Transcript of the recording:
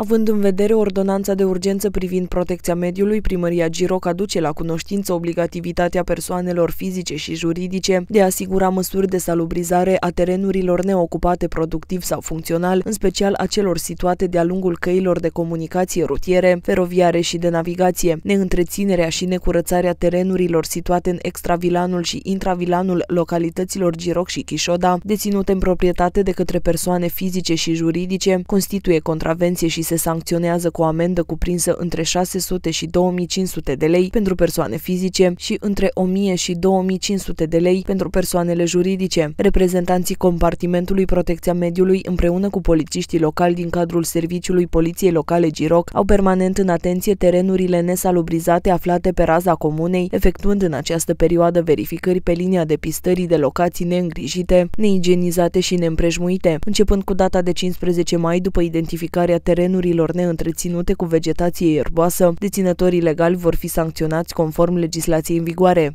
Având în vedere ordonanța de urgență privind protecția mediului, primăria Giroc aduce la cunoștință obligativitatea persoanelor fizice și juridice de a asigura măsuri de salubrizare a terenurilor neocupate productiv sau funcțional, în special a celor situate de-a lungul căilor de comunicație rutiere, feroviare și de navigație, neîntreținerea și necurățarea terenurilor situate în extravilanul și intravilanul localităților Giroc și Chișoda, deținute în proprietate de către persoane fizice și juridice, constituie contravenție și se sancționează cu o amendă cuprinsă între 600 și 2500 de lei pentru persoane fizice și între 1000 și 2500 de lei pentru persoanele juridice. Reprezentanții compartimentului Protecția Mediului împreună cu polițiștii locali din cadrul Serviciului Poliției Locale Giroc au permanent în atenție terenurile nesalubrizate aflate pe raza comunei, efectuând în această perioadă verificări pe linia de pistării de locații neîngrijite, neigienizate și neîmprejmuite, începând cu data de 15 mai după identificarea terenurilor terenurilor neîntreținute cu vegetație ierboasă, deținătorii legali vor fi sancționați conform legislației în vigoare.